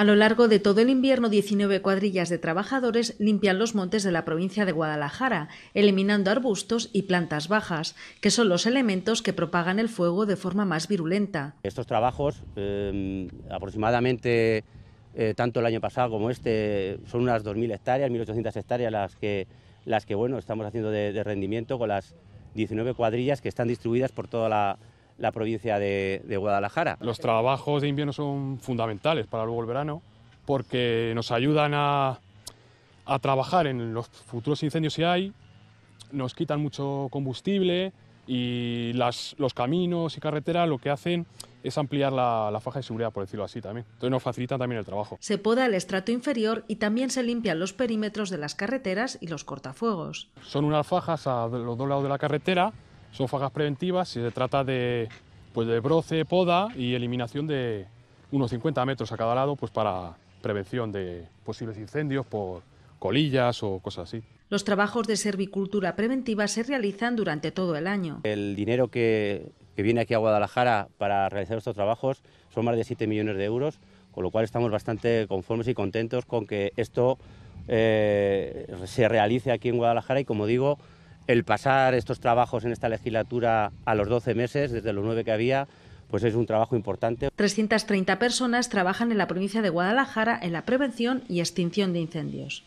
A lo largo de todo el invierno, 19 cuadrillas de trabajadores limpian los montes de la provincia de Guadalajara, eliminando arbustos y plantas bajas, que son los elementos que propagan el fuego de forma más virulenta. Estos trabajos, eh, aproximadamente eh, tanto el año pasado como este, son unas 2.000 hectáreas, 1.800 hectáreas las que, estamos haciendo de rendimiento con las 19 cuadrillas que están distribuidas por toda la la provincia de, Guadalajara. Los trabajos de invierno son fundamentales para luego el verano porque nos ayudan a, a trabajar en los futuros incendios si hay, nos quitan mucho combustible y las, los caminos y carreteras lo que hacen es ampliar la, la, faja de seguridad, por decirlo así también. Entonces nos facilitan también el trabajo. Se poda el estrato inferior y también se limpian los perímetros de las carreteras y los cortafuegos. Son unas fajas a los dos lados de la carretera son fajas preventivas y se trata de, pues de broce, poda y eliminación de unos 50 metros a cada lado pues para prevención de posibles incendios por colillas o cosas así. Los trabajos de servicultura preventiva se realizan durante todo el año. El dinero que, que viene aquí a Guadalajara para realizar estos trabajos son más de 7 millones de euros, con lo cual estamos bastante conformes y contentos con que esto eh, se realice aquí en Guadalajara y como digo, el pasar estos trabajos en esta legislatura a los 12 meses, desde los 9 que había, pues es un trabajo importante. 330 personas trabajan en la provincia de Guadalajara en la prevención y extinción de incendios.